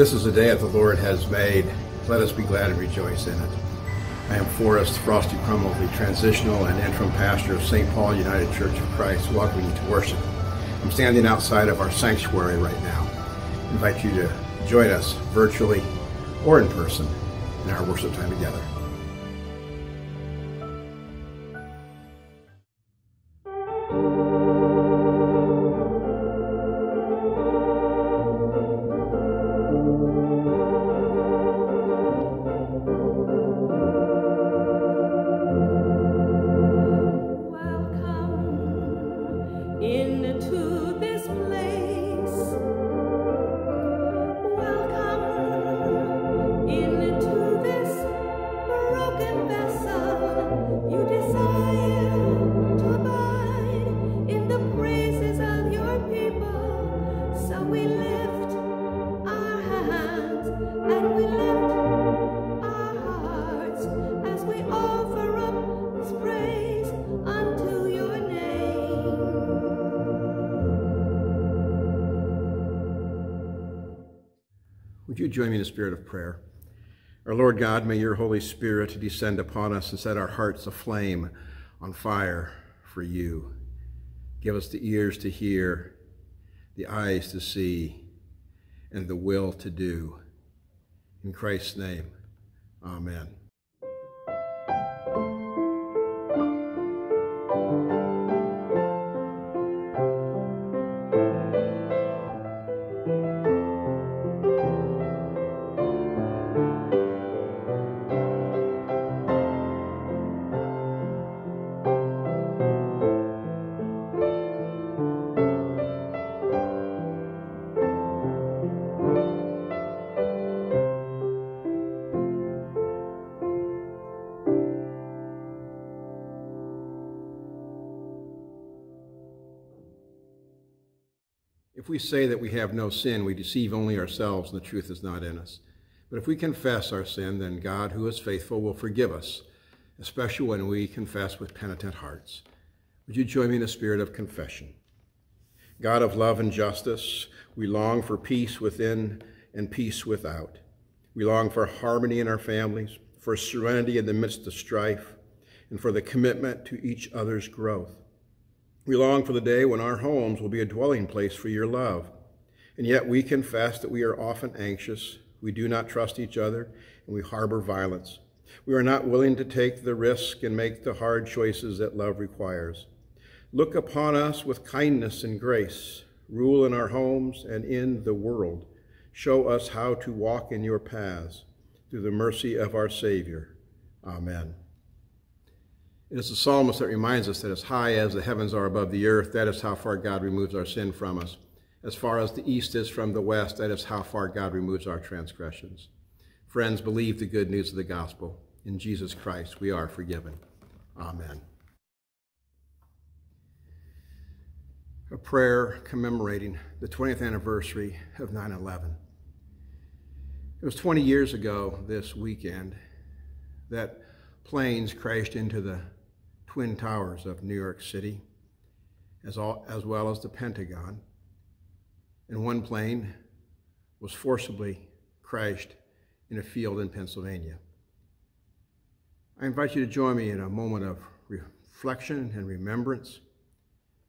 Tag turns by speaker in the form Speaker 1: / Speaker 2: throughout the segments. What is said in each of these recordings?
Speaker 1: This is a day that the Lord has made. Let us be glad and rejoice in it. I am Forrest Frosty Krummel, the transitional and interim pastor of St. Paul United Church of Christ, welcoming you to worship. I'm standing outside of our sanctuary right now. I invite you to join us virtually or in person in our worship time together.
Speaker 2: You
Speaker 1: join me in a spirit of prayer? Our Lord God, may your Holy Spirit descend upon us and set our hearts aflame on fire for you. Give us the ears to hear, the eyes to see, and the will to do. In Christ's name, amen. We say that we have no sin, we deceive only ourselves and the truth is not in us. But if we confess our sin, then God, who is faithful, will forgive us, especially when we confess with penitent hearts. Would you join me in a spirit of confession? God of love and justice, we long for peace within and peace without. We long for harmony in our families, for serenity in the midst of strife, and for the commitment to each other's growth. We long for the day when our homes will be a dwelling place for your love. And yet we confess that we are often anxious, we do not trust each other, and we harbor violence. We are not willing to take the risk and make the hard choices that love requires. Look upon us with kindness and grace. Rule in our homes and in the world. Show us how to walk in your paths through the mercy of our Savior. Amen. It is the psalmist that reminds us that as high as the heavens are above the earth, that is how far God removes our sin from us. As far as the east is from the west, that is how far God removes our transgressions. Friends, believe the good news of the gospel. In Jesus Christ, we are forgiven. Amen. A prayer commemorating the 20th anniversary of 9 11. It was 20 years ago this weekend that planes crashed into the Twin Towers of New York City, as, all, as well as the Pentagon. And one plane was forcibly crashed in a field in Pennsylvania. I invite you to join me in a moment of reflection and remembrance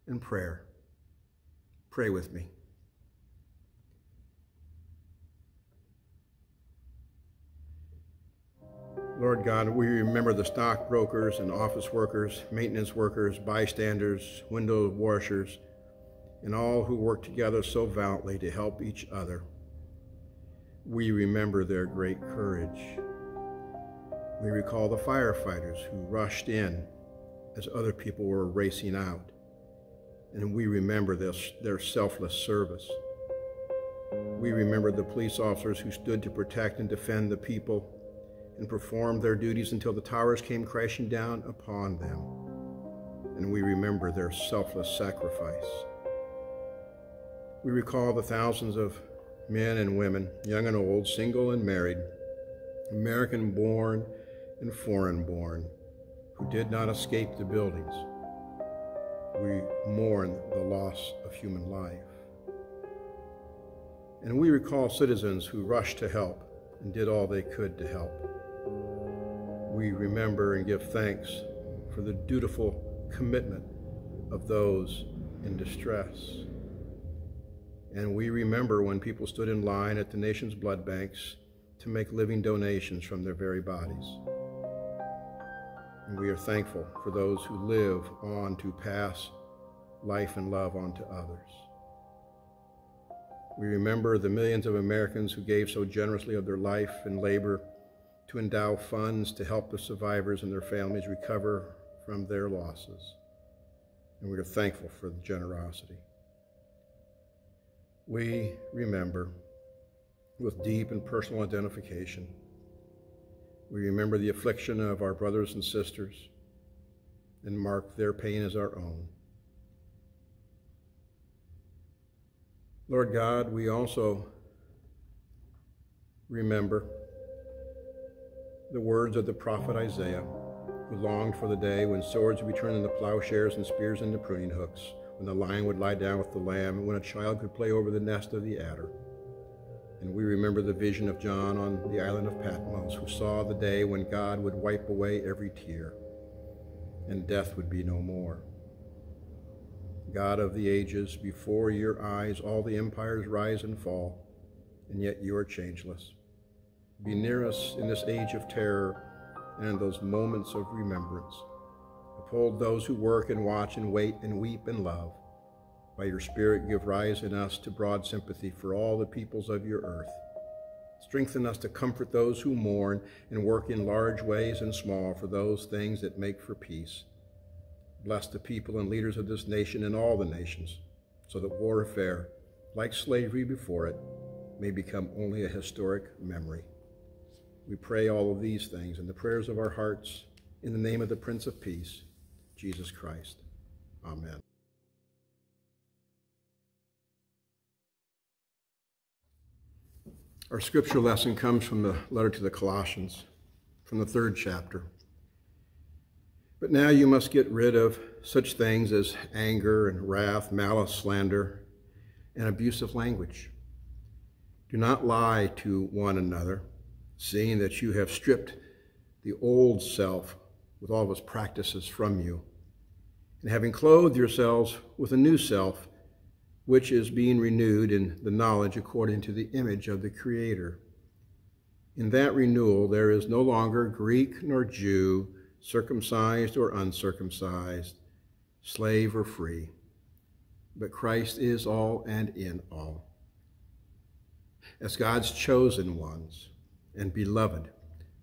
Speaker 1: and prayer. Pray with me. Lord God, we remember the stockbrokers and office workers, maintenance workers, bystanders, window washers, and all who work together so valiantly to help each other. We remember their great courage. We recall the firefighters who rushed in as other people were racing out. And we remember this, their selfless service. We remember the police officers who stood to protect and defend the people and performed their duties until the towers came crashing down upon them. And we remember their selfless sacrifice. We recall the thousands of men and women, young and old, single and married, American born and foreign born, who did not escape the buildings. We mourn the loss of human life. And we recall citizens who rushed to help and did all they could to help. We remember and give thanks for the dutiful commitment of those in distress. And we remember when people stood in line at the nation's blood banks to make living donations from their very bodies. And we are thankful for those who live on to pass life and love on to others. We remember the millions of Americans who gave so generously of their life and labor to endow funds to help the survivors and their families recover from their losses. And we are thankful for the generosity. We remember with deep and personal identification. We remember the affliction of our brothers and sisters and mark their pain as our own. Lord God, we also remember the words of the prophet Isaiah, who longed for the day when swords would be turned into plowshares and spears into pruning hooks, when the lion would lie down with the lamb, and when a child could play over the nest of the adder. And we remember the vision of John on the island of Patmos, who saw the day when God would wipe away every tear, and death would be no more. God of the ages, before your eyes all the empires rise and fall, and yet you are changeless. Be near us in this age of terror and in those moments of remembrance. Uphold those who work and watch and wait and weep and love. By your Spirit, give rise in us to broad sympathy for all the peoples of your earth. Strengthen us to comfort those who mourn and work in large ways and small for those things that make for peace. Bless the people and leaders of this nation and all the nations, so that warfare, like slavery before it, may become only a historic memory. We pray all of these things in the prayers of our hearts in the name of the Prince of Peace, Jesus Christ. Amen. Our scripture lesson comes from the letter to the Colossians, from the third chapter. But now you must get rid of such things as anger and wrath, malice, slander, and abusive language. Do not lie to one another, seeing that you have stripped the old self with all of its practices from you, and having clothed yourselves with a new self, which is being renewed in the knowledge according to the image of the Creator. In that renewal, there is no longer Greek nor Jew circumcised or uncircumcised, slave or free, but Christ is all and in all. As God's chosen ones and beloved,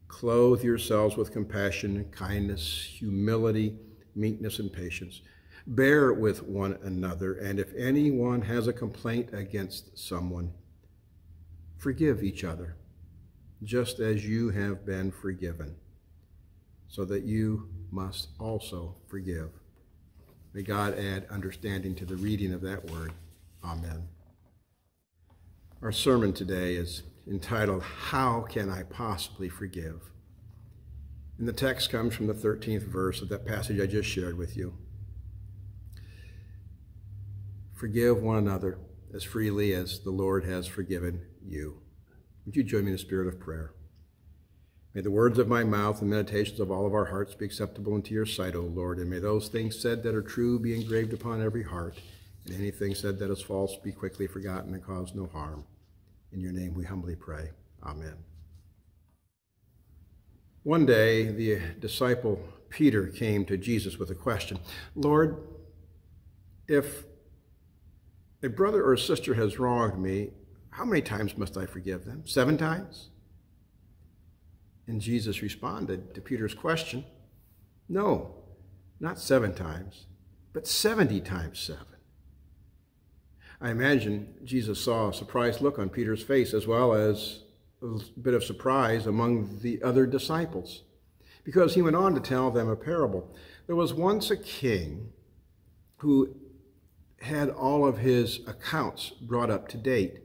Speaker 1: clothe yourselves with compassion, kindness, humility, meekness, and patience. Bear with one another, and if anyone has a complaint against someone, forgive each other, just as you have been forgiven so that you must also forgive. May God add understanding to the reading of that word. Amen. Our sermon today is entitled, How Can I Possibly Forgive? And the text comes from the 13th verse of that passage I just shared with you. Forgive one another as freely as the Lord has forgiven you. Would you join me in the spirit of prayer? May the words of my mouth and meditations of all of our hearts be acceptable unto your sight, O Lord, and may those things said that are true be engraved upon every heart, and anything said that is false be quickly forgotten and cause no harm. In your name we humbly pray. Amen. One day, the disciple Peter came to Jesus with a question Lord, if a brother or a sister has wronged me, how many times must I forgive them? Seven times? And Jesus responded to Peter's question, No, not seven times, but 70 times seven. I imagine Jesus saw a surprised look on Peter's face as well as a bit of surprise among the other disciples because he went on to tell them a parable. There was once a king who had all of his accounts brought up to date.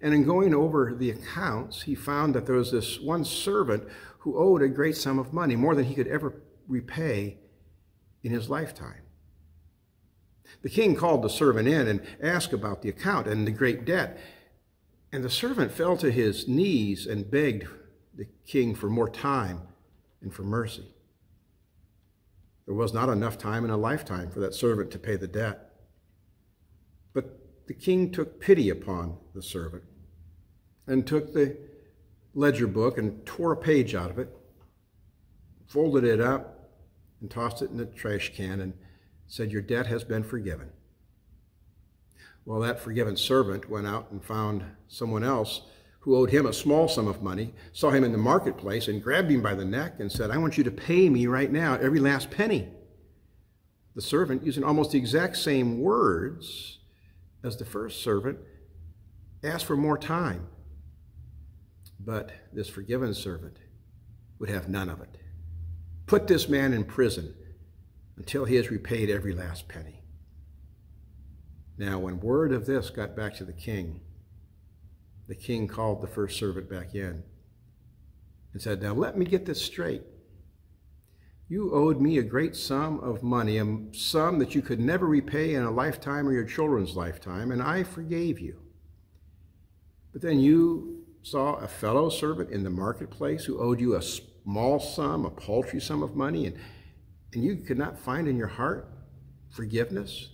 Speaker 1: And in going over the accounts, he found that there was this one servant who owed a great sum of money, more than he could ever repay in his lifetime. The king called the servant in and asked about the account and the great debt. And the servant fell to his knees and begged the king for more time and for mercy. There was not enough time in a lifetime for that servant to pay the debt. But the king took pity upon the servant and took the ledger book and tore a page out of it, folded it up, and tossed it in the trash can and said, Your debt has been forgiven. Well, that forgiven servant went out and found someone else who owed him a small sum of money, saw him in the marketplace, and grabbed him by the neck and said, I want you to pay me right now every last penny. The servant, using almost the exact same words as the first servant, asked for more time. But this forgiven servant would have none of it. Put this man in prison until he has repaid every last penny. Now, when word of this got back to the king, the king called the first servant back in and said, Now let me get this straight. You owed me a great sum of money, a sum that you could never repay in a lifetime or your children's lifetime, and I forgave you. But then you saw a fellow servant in the marketplace who owed you a small sum, a paltry sum of money, and, and you could not find in your heart forgiveness.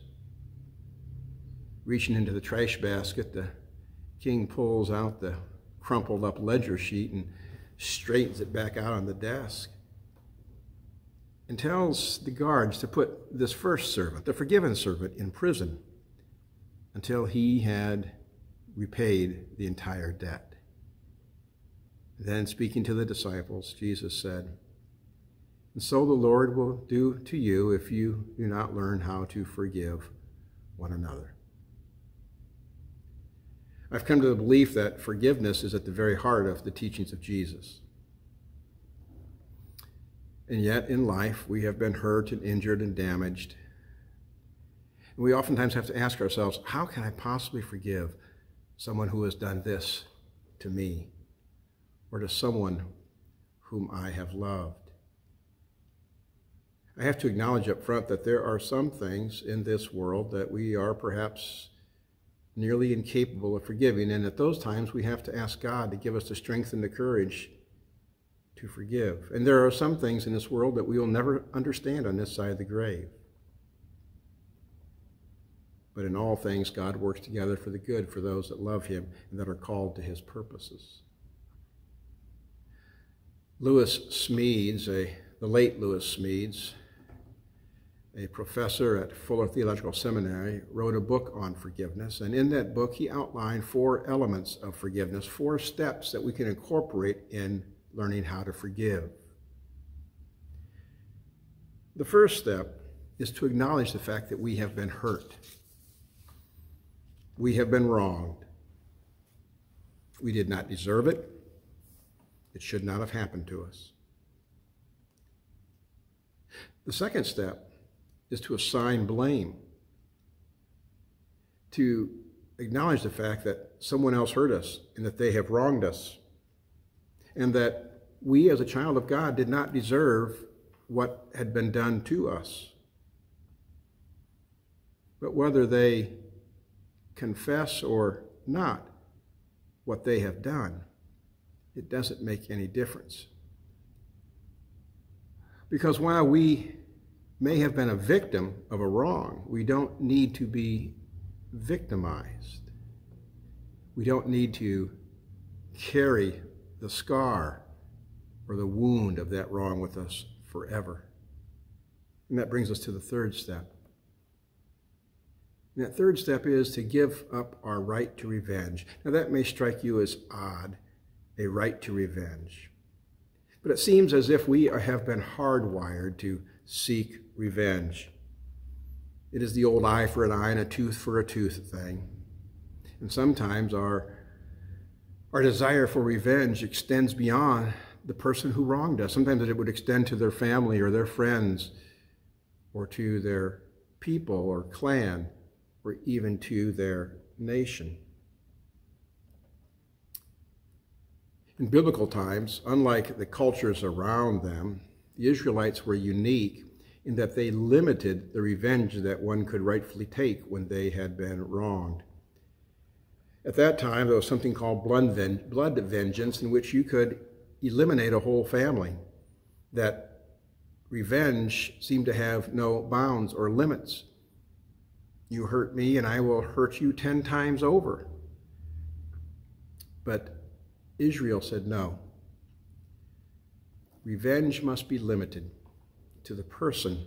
Speaker 1: Reaching into the trash basket, the king pulls out the crumpled up ledger sheet and straightens it back out on the desk and tells the guards to put this first servant, the forgiven servant, in prison until he had repaid the entire debt. Then, speaking to the disciples, Jesus said, And so the Lord will do to you if you do not learn how to forgive one another. I've come to the belief that forgiveness is at the very heart of the teachings of Jesus. And yet, in life, we have been hurt and injured and damaged. And we oftentimes have to ask ourselves, how can I possibly forgive someone who has done this to me or to someone whom I have loved? I have to acknowledge up front that there are some things in this world that we are perhaps nearly incapable of forgiving. And at those times, we have to ask God to give us the strength and the courage to forgive. And there are some things in this world that we will never understand on this side of the grave. But in all things, God works together for the good for those that love him and that are called to his purposes. Lewis Smedes, a, the late Lewis Smedes, a professor at Fuller Theological Seminary, wrote a book on forgiveness. And in that book, he outlined four elements of forgiveness, four steps that we can incorporate in learning how to forgive. The first step is to acknowledge the fact that we have been hurt. We have been wronged. We did not deserve it. It should not have happened to us. The second step is to assign blame, to acknowledge the fact that someone else hurt us and that they have wronged us, and that we as a child of God did not deserve what had been done to us. But whether they confess or not what they have done, it doesn't make any difference. Because while we may have been a victim of a wrong. We don't need to be victimized. We don't need to carry the scar or the wound of that wrong with us forever. And that brings us to the third step. And that third step is to give up our right to revenge. Now, that may strike you as odd, a right to revenge. But it seems as if we have been hardwired to seek revenge. It is the old eye for an eye and a tooth for a tooth thing. And sometimes our, our desire for revenge extends beyond the person who wronged us. Sometimes it would extend to their family or their friends or to their people or clan or even to their nation. In biblical times, unlike the cultures around them, the Israelites were unique in that they limited the revenge that one could rightfully take when they had been wronged. At that time, there was something called blood, vengeance, in which you could eliminate a whole family. That revenge seemed to have no bounds or limits. You hurt me, and I will hurt you ten times over. But Israel said no. Revenge must be limited to the person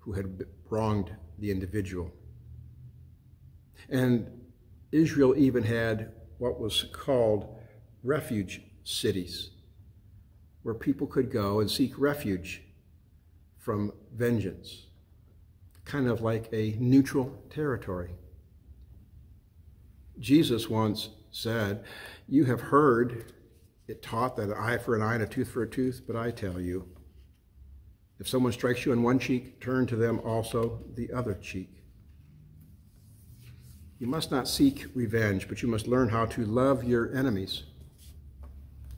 Speaker 1: who had wronged the individual. And Israel even had what was called refuge cities, where people could go and seek refuge from vengeance, kind of like a neutral territory. Jesus once said, You have heard it taught that an eye for an eye and a tooth for a tooth, but I tell you, if someone strikes you on one cheek, turn to them also the other cheek. You must not seek revenge, but you must learn how to love your enemies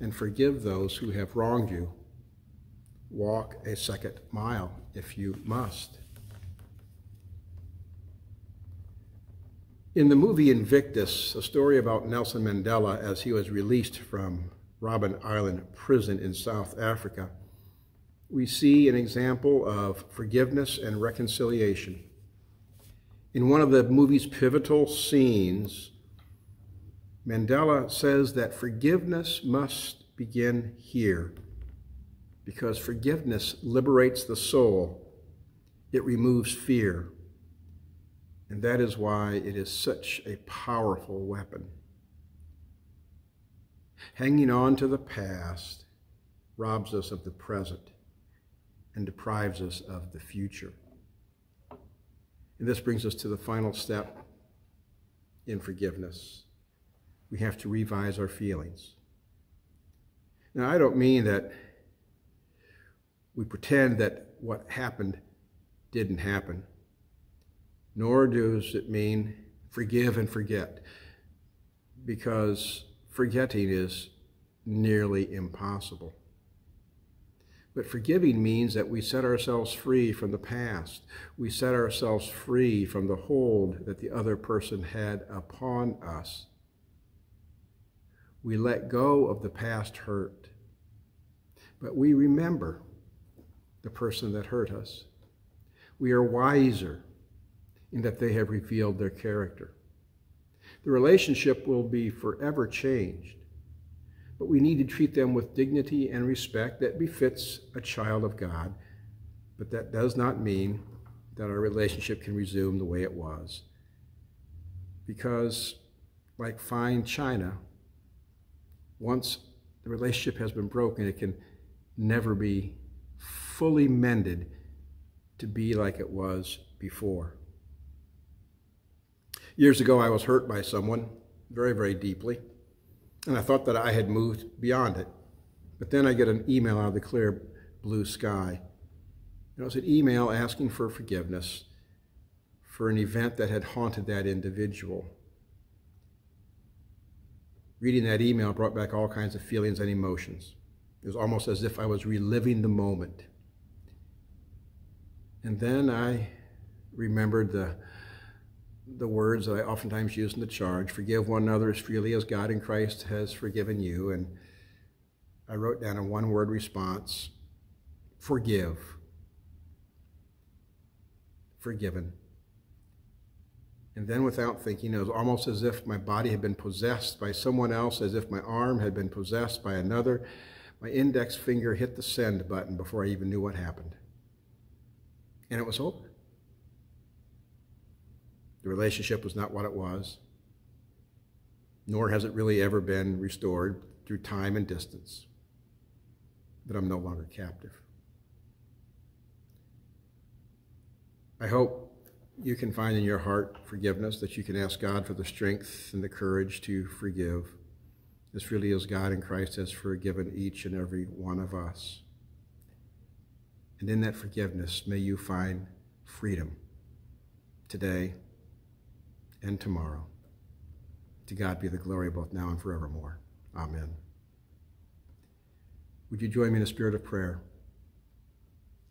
Speaker 1: and forgive those who have wronged you. Walk a second mile if you must. In the movie Invictus, a story about Nelson Mandela as he was released from Robben Island prison in South Africa, we see an example of forgiveness and reconciliation. In one of the movie's pivotal scenes, Mandela says that forgiveness must begin here because forgiveness liberates the soul, it removes fear. And that is why it is such a powerful weapon. Hanging on to the past robs us of the present and deprives us of the future. And this brings us to the final step in forgiveness. We have to revise our feelings. Now, I don't mean that we pretend that what happened didn't happen, nor does it mean forgive and forget, because forgetting is nearly impossible. But forgiving means that we set ourselves free from the past. We set ourselves free from the hold that the other person had upon us. We let go of the past hurt. But we remember the person that hurt us. We are wiser in that they have revealed their character. The relationship will be forever changed but we need to treat them with dignity and respect that befits a child of God. But that does not mean that our relationship can resume the way it was. Because, like fine china, once the relationship has been broken, it can never be fully mended to be like it was before. Years ago, I was hurt by someone very, very deeply. And I thought that I had moved beyond it. But then I get an email out of the clear blue sky. It was an email asking for forgiveness for an event that had haunted that individual. Reading that email brought back all kinds of feelings and emotions. It was almost as if I was reliving the moment. And then I remembered the the words that I oftentimes use in the charge forgive one another as freely as God in Christ has forgiven you. And I wrote down a one word response forgive. Forgiven. And then, without thinking, it was almost as if my body had been possessed by someone else, as if my arm had been possessed by another. My index finger hit the send button before I even knew what happened. And it was over. The relationship was not what it was, nor has it really ever been restored through time and distance. But I'm no longer captive. I hope you can find in your heart forgiveness, that you can ask God for the strength and the courage to forgive, as freely as God in Christ has forgiven each and every one of us. And in that forgiveness, may you find freedom today and tomorrow. To God be the glory both now and forevermore. Amen. Would you join me in a spirit of prayer?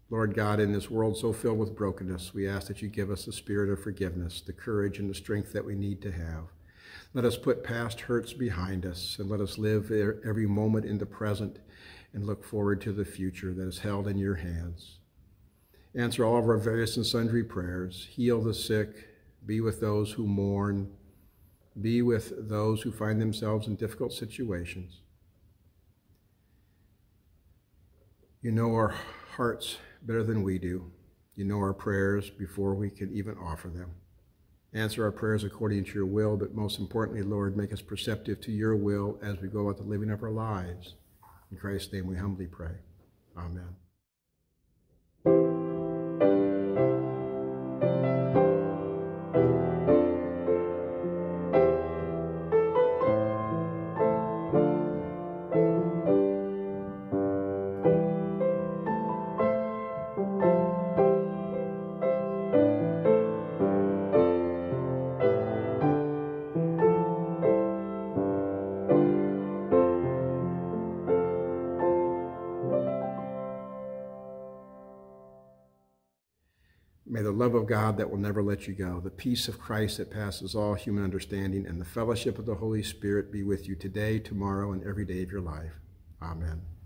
Speaker 1: Lord God, in this world so filled with brokenness, we ask that you give us the spirit of forgiveness, the courage and the strength that we need to have, Let us put past hurts behind us and let us live every moment in the present and look forward to the future that is held in your hands. Answer all of our various and sundry prayers. Heal the sick. Be with those who mourn. Be with those who find themselves in difficult situations. You know our hearts better than we do. You know our prayers before we can even offer them. Answer our prayers according to your will, but most importantly, Lord, make us perceptive to your will as we go about the living of our lives. In Christ's name we humbly pray. Amen. May the love of God that will never let you go, the peace of Christ that passes all human understanding, and the fellowship of the Holy Spirit be with you today, tomorrow, and every day of your life. Amen.